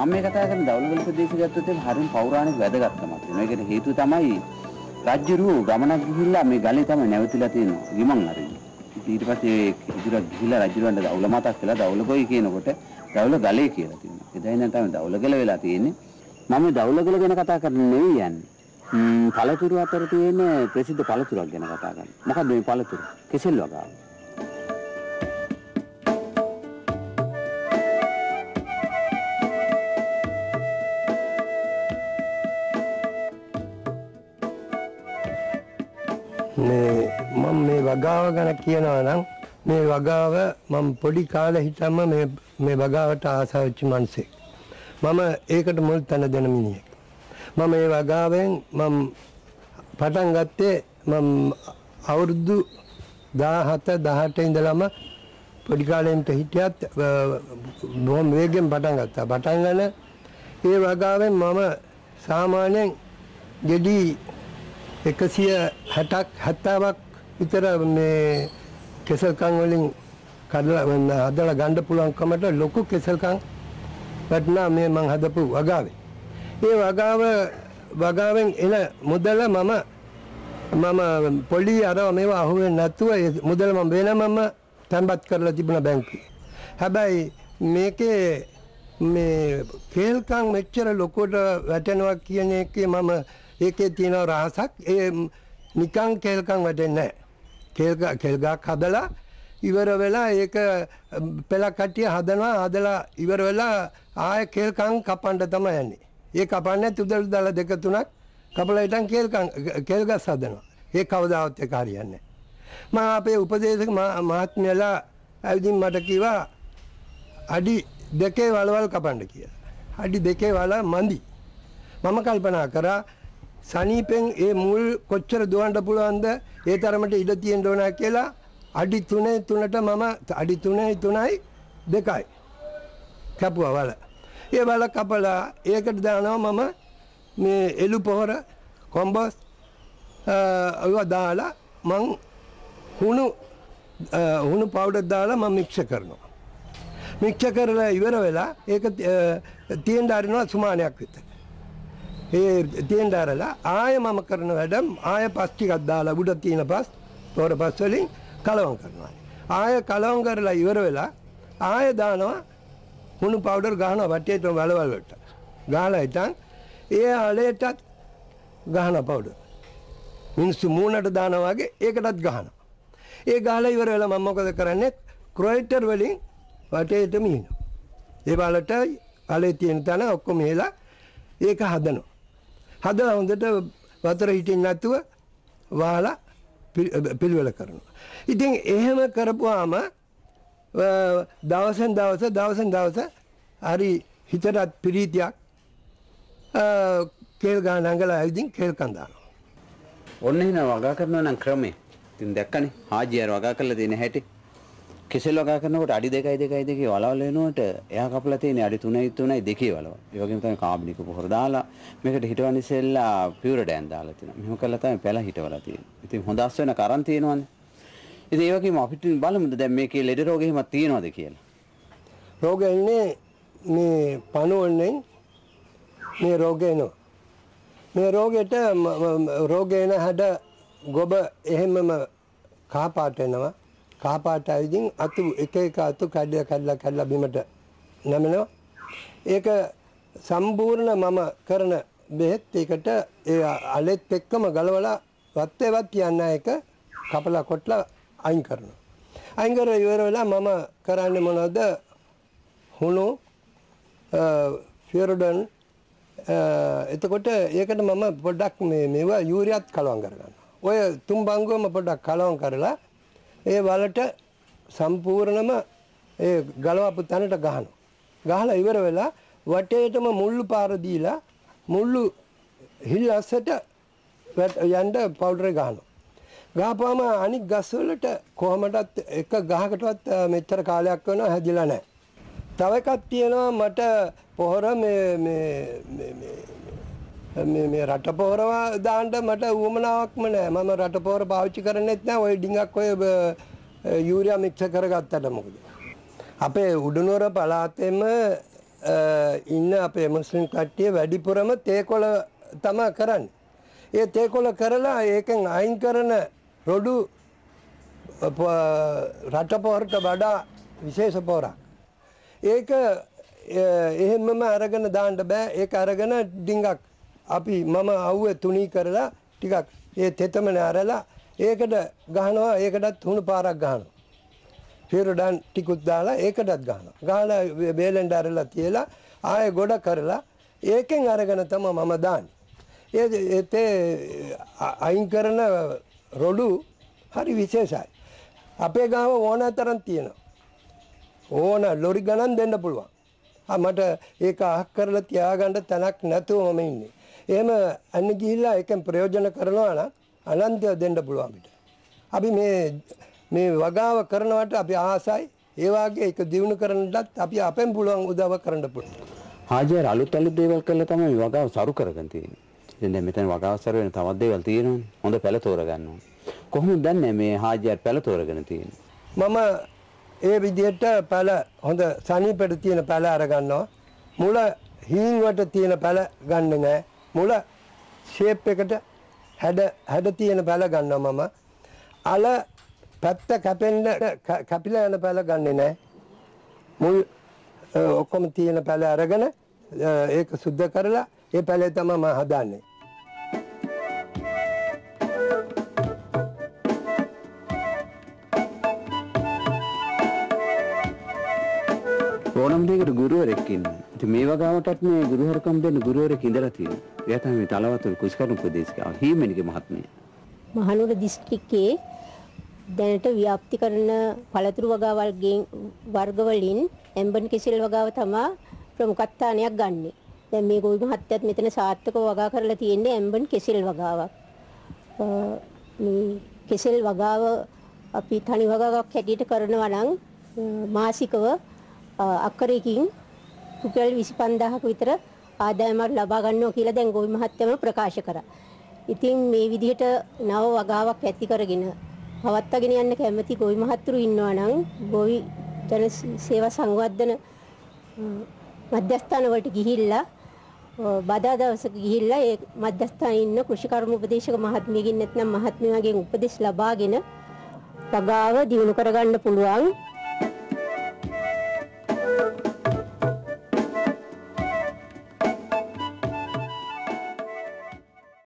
මම මේ කතා කරන දවල්වල ප්‍රදේශ ගත්තොත් එහෙනම් හරිම පෞරාණික වැදගත්කමක් තියෙනවා. ඒකට හේතුව තමයි රජ්ජුරුව ගමනක් ගිහිල්ලා මේ ගලේ තමයි නැවතිලා තියෙනවා. ගිමන් අරින්නේ. ඉතින් ඊට පස්සේ ඉදිරියට ගිහිල්ලා රජුරන්ට දවුල මතක් කළා දවුල කොයි කියනකොට දවුල ගලේ කියලා තියෙනවා. එදා ඉඳන් තමයි දවුල ගල වෙලා තියෙන්නේ. මම දවුල ගල ගැන කතා කරන්නේ නෙවෙයි යන්නේ. ම්ම් පළතුරු අතර තියෙන ප්‍රසිද්ධ පළතුරක් ගැන කතා කරන්නේ. මොකද්ද මේ පළතුරු? කෙසෙල් වගාව. වගාව ගැන කියනවා නම් මේ වගාව මම පොඩි කාලේ හිටම මේ මේ වගාවට ආසා වෙච්ච මිනිසෙක්. මම ඒකට මුල් තැන දෙන මිනිහෙක්. මම මේ වගාවෙන් මම පටන් ගත්තේ මම අවුරුදු 17 18 ඉඳලම පොඩි කාලෙන් හිටියත් බොහොම වේගෙන් පටන් ගත්තා. පටන් ගන්න ඒ වගාවෙන් මම සාමාන්‍යයෙන් ගෙඩි 160ක් 70ක් විතර මේ කෙසල්කම් වලින් කඩලා හදලා ගන්න පුළුවන්කමට ලොකු කෙසල්කම් වටනා මේ මං හදපු වගාවේ. ඒ වගාව වගාවෙන් එන මුදල මම මම පොලි අර මේවා අහුවෙන්නේ නැතුව ඒ මුදල මම වෙනමම තැන්පත් කරලා තිබුණා බැංකුවේ. හැබැයි මේකේ මේ කේල්කම් මෙච්චර ලොකුට වැටෙනවා කියන එකේ මම ඒකේ තියෙන රහසක් ඒ නිකං කේල්කම් වැටෙන්නේ නැහැ. කේල්ග කේල්ගක් හදලා ඉවර වෙලා ඒක පෙළ කට්ටිය හදනවා හදලා ඉවර වෙලා ආයෙ කේල්කම් කපන්න තමයි යන්නේ. ඒ කපන්නේ තුදල් දාලා දෙක තුනක් කපලා ඉතින් කේල්කම් කේල්ගස් හදනවා. ඒ කවදාවත් ඒක හරියන්නේ නැහැ. මම අපේ උපදේශක මහත්මයලා ඇවිදින් මට කිව්වා අඩි දෙකේ වලවල් කපන්න කියලා. අඩි දෙකේ වල මන්දි. මම කල්පනා කරා සනීපෙන් ඒ මුල් කොච්චර දුවන්න පුළුවන්ද ඒ තරමට ඉඩ තියෙන්න ඕන කියලා අඩි 3 3ට මම අඩි 3යි 3යි දෙකයි කැපුවා වල. ඒ වල කපලා ඒකට දානවා මම මේ එළු පොහොර කොම්බස් ඒවා දාලා මං හුණු හුණු පවුඩර් දාලා මම මික්ස් කරනවා. මික්ස් කරලා ඉවර වෙලා ඒක තියෙන්න අරිනවා සුමානයක් විතර. ඒ තියෙන්න අරලා ආය මම කරන වැඩ ආය පස් ටිකක් දාලා උඩ තියෙන පස් තොර පස් වලින් කලවම් කරනවා. ආය කලවම් කරලා ඉවර වෙලා ආය දානවා හුණු පවුඩර් ගහනවා වටේට වලවල් වලට. ගහලා ඉතින් ඒ අලේටත් ගහන පවුඩර්. මිනිස්සු මූණට දානවා වගේ ඒකටත් ගහනවා. ඒ ගහලා ඉවර වෙලා මම මොකද කරන්නේ? ක්‍රොයිටර් වලින් වටේට මීනවා. ඒ වලට අලේ තියෙන තැන ඔක්කොම හේලා ඒක හදනවා. හදලා හොඳට වතුර හිටින්න නැතුව වහලා පිළිවෙල කරනවා. ඉතින් එහෙම කරපුවාම දවසෙන් දවස දවසෙන් දවස හරි හිතටත් ප්‍රීතියක් කේල් ගහන අඟල ඇවිදින් කේල් කන්දානවා. ඔන්න එහෙනම් වගා කරනවා නම් ක්‍රමේ. ඉතින් දැක්කනේ හාජියර වගා කරලා තියෙන හැටි. කෙසෙල් වගා කරනකොට අඩි 2යි 2යි 2 වලවල් වෙනකොට එයා කපලා තියෙන්නේ අඩි 3යි 3යි 2 වලවල්. ඒ වගේම තමයි කාබනික පොහොර දාලා මේකට හිටවන්න ඉස්සෙල්ලා පියුර ඩෑන් දාලා තියෙනවා. මෙහෙම කරලා තමයි පැල හිටවලා තියෙන්නේ. ඉතින් හොඳ අස් වෙන කරන් තියෙනවනේ. ඉතින් ඒ වගේම අපිට බලමුද දැන් මේකේ ලෙඩ රෝග එහෙමත් තියෙනවද කියලා. රෝග එන්නේ මේ පණුවන්නේ මේ රෝග එනවා. මේ රෝගෙට රෝග එන හැඩ ගොබ එහෙමම කහපාට වෙනවා. කහපාට ඇවිදින් අතු එක එක අතු කැඩලා කැඩලා කැඩලා බිමට නැමෙනවා. ඒක සම්පූර්ණ මම කරන බෙහෙත් ඒකට ඒ අලෙත් එක්කම ගලවලා වත්තේවත් කියන්න එක කපලා කොටලා අයින් කරනවා. අයින් කරලා ඉවර වෙලා මම කරන්නේ මොනවද? හුණු ෆියරඩන් එතකොට ඒකට මම පොඩ්ඩක් මේ මේවා යූරියත් කලවම් කරගන්නවා. ඔය තුන් බංගුවම පොඩ්ඩක් කලවම් කරලා ඒ වලට සම්පූර්ණම ඒ ගලවපු තැනට ගහනවා. ගහලා ඉවර වෙලා වටේටම මුල්ලු පාර දීලා මුල්ලු හිල් අස්සට යන්න පවුඩර් ගහනවා. ගහපුවම අනික් ගස් වලට කොහමදත් එක ගහකටවත් මෙච්චර කාලයක් වෙනවා හැදිලා නැහැ. තව එකක් තියෙනවා මට පොහොර මේ මේ මේ මේ රට පොහොර දාන්න මට උවමනාවක්ම නැහැ. මම රට පොහොර පාවිච්චි කරන්නේත් නැහැ. ওই ඩිංගක් ඔය යූරියා මික්ස් කරගත්තට මොකද? අපේ උඩුනුවර පළාතෙම අ, ඉන්න අපේ මුස්ලිම් කට්ටිය වැඩිපුරම තේකොළ තමා කරන්නේ. ඒ තේකොළ කරලා ඒකෙන් අයින් කරන රොඩු ප- රට පොහොරට වඩා විශේෂ පෝරක්. ඒක අ, එහෙමම අරගෙන දාන්න බෑ ඒක අරගෙන ඩිංගක් අපි මම අව්ව තුනී කරලා ටිකක් ඒ තෙතමන අරලා ඒකට ගහනවා ඒකටත් තුුණු පාරක් ගහනවා. පිරුඩන් ටිකුත් දාලා ඒකටත් ගහනවා. ගහලා බේලෙන්ඩ අරලා තියලා ආය ගොඩ කරලා ඒකෙන් අරගෙන තම මම දාන්න. ඒ එතේ අයින් කරන රොඩු හරි විශේෂයි. අපේ ගාව ඕන තරන් තියෙනවා. ඕන ලොරි ගණන් දෙන්න පුළුවන්. ආ, මට ඒක අහක් කරලා තියාගන්න තැනක් නැතුව මම ඉන්නේ. එහෙම අන්න ගිහිල්ලා ඒකෙන් ප්‍රයෝජන කරනවා නම් අනන්තය දෙන්න පුළුවන් අපිට. අපි මේ මේ වගාව කරනවට අපි ආසයි ඒ වගේ ඒක දිනු කරන්නටත් අපි අපෙන් පුළුවන් උදව් කරන්න පුළුවන්. හාජර් අලුත් අලුත් දේවල් කරලා තමයි වගාව සරු කරගෙන තියෙන්නේ. ඉතින් දැන් මෙතන වගාව සරු වෙන තවත් දේවල් තියෙනවනේ. හොඳ පැල තෝරගන්න ඕන. කොහොමද දන්නේ මේ හාජර් පැල තෝරගෙන තියෙන්නේ? මම ඒ විදිහට පැල හොඳ සනීපෙට තියෙන පැල අරගන්නවා. මුල හීන්වට තියෙන පැල ගන්න නෑ. මුල ෂේප් එකට හැඩ හැඩ තියෙන පැල ගන්නවා මම. අල පැත්ත කැපෙන්න ක- කැපිලා යන පැල ගන්නෙ නෑ. මුල් අ, ඔක්කොම තියෙන පැල අරගෙන අ, ඒක සුද්ධ කරලා ඒ පැලේ තමයි මම හදන්නේ. ඕනම දෙයකට ගුරුවරෙක් ඉන්නවා. ඉතින් මේ වගාවටත් මේ ගුරුවරකම් දෙන්න ගුරුවරෙක් ඉඳලා තියෙනවා. එයා තමයි මේ තලවතුල් කුස්කරුන් ප්‍රදේශිකාව හීමනිගේ මහත්මිය. මහනුවර දිස්ත්‍රික්කයේ දැනට ව්‍යාප්ති කරන පළතුරු වගාවල්ගෙන් වර්ගවලින් ඇම්බන් කෙසෙල් වගාව තමා ප්‍රමුඛස්ථානයක් ගන්නෙ. දැන් මේ ගොවි මහත්තයත් මෙතන සාර්ථකව වගා කරලා තියෙන්නේ ඇම්බන් කෙසෙල් වගාවක්. අ, මේ කෙසෙල් වගාව අපි තනි වගාවක් හැටියට කරනවා නම් අ, මාසිකව අ, අක්කරයකින් රුපියල් 25000ක විතර ආදායමක් ලබා ගන්නවා කියලා දැන් ගොවි මහත්තයම ප්‍රකාශ කරා. ඉතින් මේ විදිහට නව වගාවක් ඇති කරගෙන පවත්වාගෙන යන්න කැමති ගොවි මහත්තුරු ඉන්නවා නම් ගොවි ජන සේවා සංවර්ධන අ, මධ්‍යස්ථාන වලට ගිහිල්ලා අ, බදා දවසක ගිහිල්ලා ඒ මධ්‍යස්ථානයේ ඉන්න කෘෂිකර්ම උපදේශක මහත්මියකින් නැත්නම් මහත්මියගෙන් උපදෙස් ලබාගෙන වගාව දියුණු කරගන්න පුළුවන්